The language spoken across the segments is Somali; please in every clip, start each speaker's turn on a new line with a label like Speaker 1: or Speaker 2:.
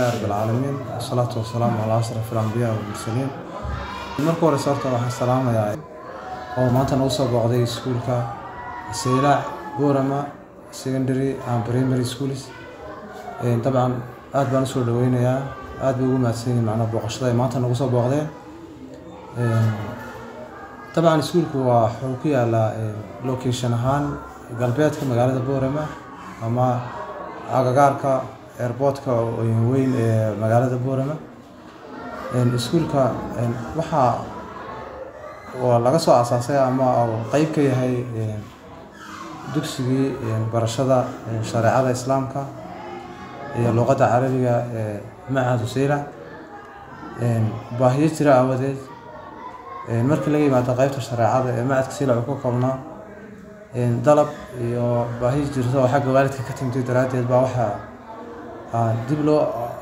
Speaker 1: alxamdulilahi rabbi alcaalamiin wasalaatu wasalaamu calaa ashraf alambiyaa walmursaliin marka horeyse horta waxaan salaamayaa oo maanta nagu booqday iskuulka seylaac boorama secondary and primary schools. Dabcan aad baan u soo dhaweynayaa aad bay ugu mahadsan yihiin macnaa booqashada ay maanta nagu soo booqdeen dabcan iskuulku waa wuxuu ku yaalaa location ahaan galbeedka magaalada boorama ama agagaarka airportka weyn ee magaalada boorama iskuulka waxaa laga soo asaasay ama qeyb ka yahay dugsigii barashada shareecada islaamka iyo luqadda carabiga ee macahad useyla baahiyo jira aawadeed. Markii laga yimaado qeybta shareecada ee macadka seylac uu ka koobnaa dalab iyo baahi jirta oo xagga waalidka ka timtay daraaddeed baa waxaa dib loo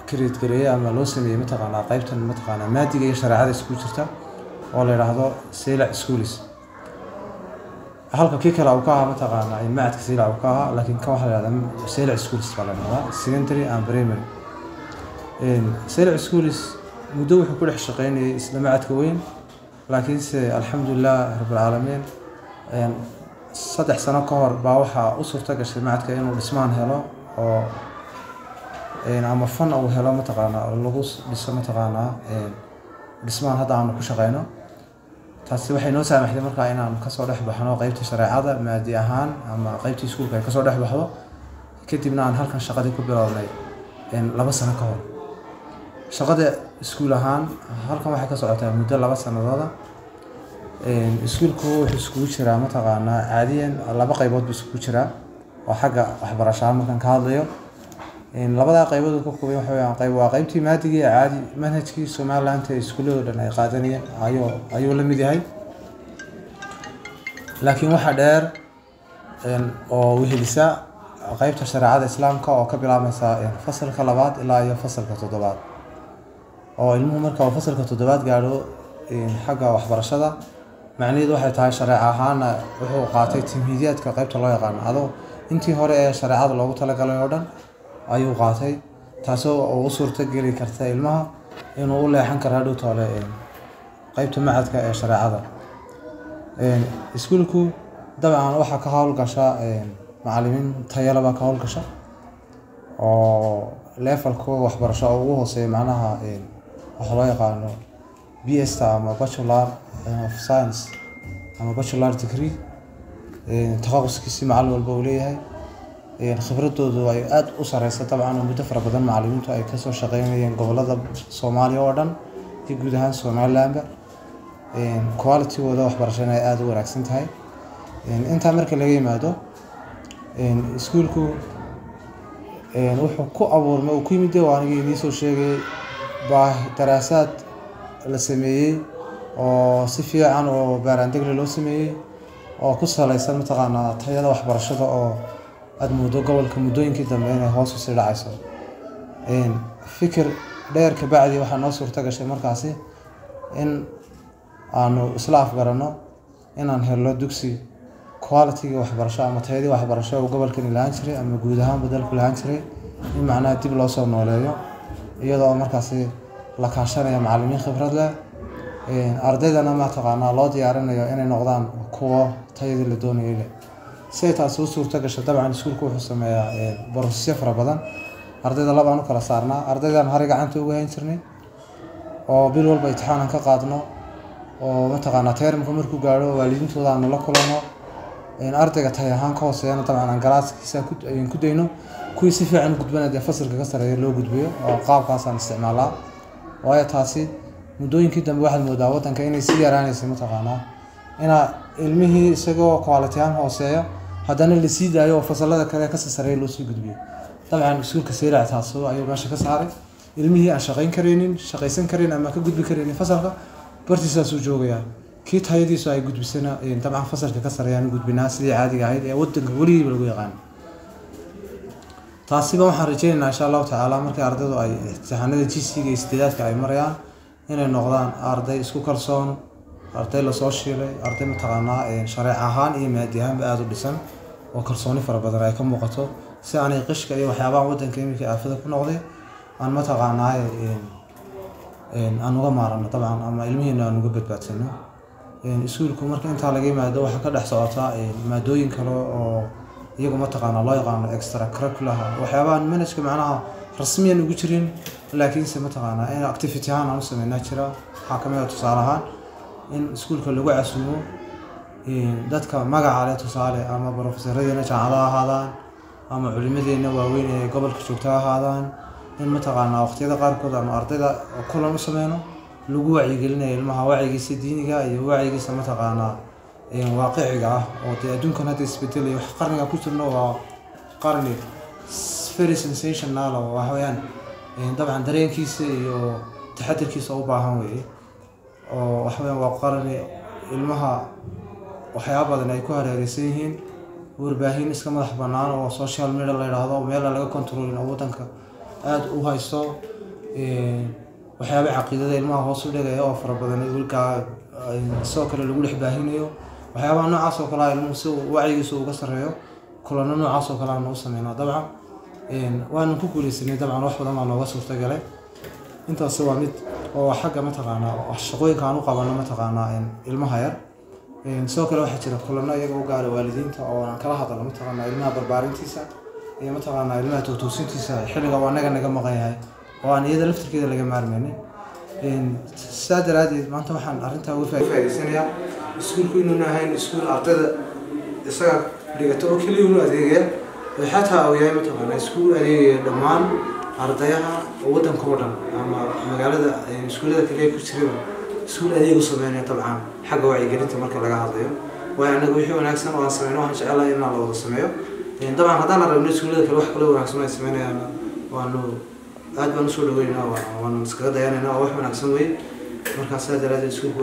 Speaker 1: create gareeyey ama loo sameeyey mataqaanaa qeybtan mataqaanaa maadiga iyo shareecada isku jirta oo la yidhaahdo seylac schools. Halka kii kale uu ka ahaa mataqaanaa macadka seylac uu ka ahaa laakiin kan waxaa la yidhahdaa seylac schools baa la yidhahdaa secondary and primary. Seylac schools muddo wuxuu ku dhex shaqeynayay isla macadka weyn laakiinse alxamdulilah rabbilcaalamiin saddex sano ka hor baa waxaa u suurta gashay macadka inuu dhismaan helo oo ama fan uu helo mataqaanaa lagu dhiso mataqaanaa dhismaan hadda aanu ku shaqeyno taasi waxay noo saamaxday markaa inaan ka soo dhex baxno qeybtii shareecada maadi ahaan ama qeybtii iskuulka ay ka soo dhex baxdo kadibna aan halkan shaqadii ku bilownay laba sano ka hor shaqada iskuul ahaan halkan waxay ka socotaa muddo laba sanadooda iskuulku wuxuu iskugu jiraa mataqaanaa caadiyan laba qaybood buu iskugu jiraa oo xagga waxbarashaa markaan ka hadlayo labadaa qaybood ka waxa weyaan qayb waa qaybtii maadigii caadi manhajkii somaliland ee iskuullado dhan ay qaadanayeen ayuu ayuu la mid yahay. Laakiin waxaa dheer oo wehelisa qeybta shareecada islaamka oo ka bilaabmaysa fasalka labaad ilaa iyo fasalka toddobaad. Oo ilmuhu marka uu fasalka toddobaad gaadho xagga waxbarashada macnaheedu waxay tahay shareec ahaana wuxuu qaatay timhiidiyaadka qeybta loo yaqaano adoo intii hore ee shareecada loogu talagalay oo dhan ayuu qaatay taasoo u suurta geli karta ilmaha inuu u leexan karo hadhow toole qeybta macadka ee shareecada. Iskuulku dabcan waxaa ka howlgasha macalimiin tayalabaa ka howlgasha oo levelkooda waxbarasho oo ugu hooseeya macnaha waxa loo yaqaano b sta ama bachelor of science ama bachelor degree takhaquskiisi macalin walba uu leeyahay khibradoodu ay aada u sareysa dabcan oo muddo fara badan macalimiintu ay ka soo shaqeynayeen gobollada soomaaliya oo dhan iyo guud ahaan somalilandba qualitygooda waxbarashana ay aada u wanaagsan tahay. Intaa marka laga yimaado iskuulku wuxuu ku abuurmay uu ku yimid de anigii idiisoo sheegayay baa daraasaad la sameeyey oo si fiican oo baaraandegle loo sameeyey oo ku saleysan mataqaanaa tayada waxbarashada oo aada muddo gobolka muddooyinkii dambe inay hoos u sii dhacayso. Fikir dheer kabacdi waxaa noo suurta gashay markaasi in aanu isla afgaranno inaan helno dugsi qualitygii waxbarasho ama tayadii waxbarasho uu gobolkani lahaan jiray ama guud ahaanba dalku lahaan jiray in macnaha dib loo soo nooleeyo. Iyadoo markaasi la kaashanayo macalimiin khibrad leh ardaydana mataqaanaa loo diyaarinayo inay noqdaan kuwo tayadii la doonayay leh siay taasi u suurta gasho dabcan iskuulku wuxuu sameeyaa borosesyo fara badan. Ardayda labaan u kala saarnaa. Ardaydan hari gacanta uga hayn jirnay oo bil walba imtixaanan ka qaadno oo mataqaanaa teeramka markuu gaadho waalidiintooda la kulanno ardayga tay ahaan ka hooseeyana dabcan aan galaaskiisa ayaan ku dayno. Kuwii si fiican u gudbana dee fasalka ka sareeya loo gudbiyo oo qaabkaasaan isticmaalaa. Waayo taasi muddooyinkii dambe waxaad moodaa waddanka inay sii yaraanaysay mataqaanaa inaa ilmihii isagoo quality ahaan hooseeya haddana la sii daayo oo fasalada kale ka sii sareeya loo sii gudbiyo. Dabcan iskuulka seylac taaso ayuu meesha ka saaray. Ilmihii aan shaqayn karaynin shaqaysan karayn ama ka gudbi karaynin fasalka bartiisaasuu joogayaa. Kii tayadiisu ay gudbisana dabcan fasalka ka sareeyaan gudbinaa sidii caadiga ahayd ee wadanka weligiiba lagu yaqaan. Taasiba waxaan rajeynaynaa insha allahu tacaala markii ardaydu ay imtixaanada g c ga iyo sideedaadka ay marayaan inay noqdaan arday isku kalsoon arday la soo shiilay arday mataqaanaa shareec ahaan iyo maadi ahaanba aada u dhisan oo kalsooni fara badan ay ka muuqato. Si aanay qishka iyo waxyaabaha wadanka iminka aafada ku noqday aan mataqaanaaye aan uga maarano dabcan ama ilmihiina aan uga badbaadsano iskuulku marka intaa laga yimaado waxaa ka dhex socota maadooyin kale oo iyagu mataqaana loo yaqaano extra curriculaha waxyaabahan manajka macnaha rasmiyan ugu jirin laakiinse mataqaanaa in activity ahaan aan u sameynaa jira. Waxaa ka mid ah tusaale ahaan in iskuulka lagu casuumo dadka magaca leh tusaale ama brofesaradeenna jaamacada ahaadaan ama culimadeena waaweyn ee gobolka joogta ahaadaan in mataqaanaa waqtiyada qaarkood ama ardayda kulan u sameyno lagu wacyigelinayo ilmaha wacyigiisa diiniga iyo wacyigiisa mataqaanaa waaqiciga ah oo dee adduunkan hadda isbedelaya wax qarniga ku jirno waa qarni very sensational oo waxa weeyaan dabcan dareenkiisa iyo taxadirkiisa u baahan weeye oo waxa weeyaan waa qarni ilmaha waxyaaba badan ay ku hareereysan yihiin warbaahin iska madax bannaan oo social media la yidhaahdo meela laga controlin oo waddanka aada u haysto waxyaaba caqiidada ilmaha hoos u dhigaya oo fara badan wilkaa sidoo kale lagu dhex baahinayo. Waxyaabaha noocaas oo kale ah ilmuhu si uu wacyigiisa uga sarreeyo kulano noocaas oo kale aanu u sameynaa. Dabcan waanu ku guuleysanay dabcan wax badan baa nooga suurtagalay. Intaasi waa mid oo xagga mataqaanaa shaqooyinka aan u qabano mataqaanaa ilmaha yar. Sidoo kale waxaa jira kulano iyaga u gaara waalidiinta oo aan kala hadalno mataqaanaa ilmaha barbaarintiisa iyo mataqaanaa ilmaha toogtoosintiisa xilliga oo anaga naga maqan yahay oo aan iyada laftirkeeda laga maarmeynin sidaa daraadeed maanta waxaan arrintaa uga faa'iideysanayaa iskuulku inuuna ahayn iskuul ardayda isaga dhigato oo keliya unu adeegaya xataa uu yahay mataqaanaa iskuul adeegaya dhammaan ardayaha waddanka oo dhan ama magaalada iskuullada kale ku jiraba iskuul adeeg u sameynaya dabcan xagga wacyigelinta marka laga hadlayo. Waayo anaga wixii wanaagsan oo aan sameyno waxaan jecelahay inaan la wada sameeyo. Dabcan haddaan aragno iskuullada kale wax kale wanaagsan ay sameynayaan waanu aad baan u soo dhaweynaa waanu iskaga dayanayna waa wax wanaagsan wey markaa sidaa daraadeed iskuulku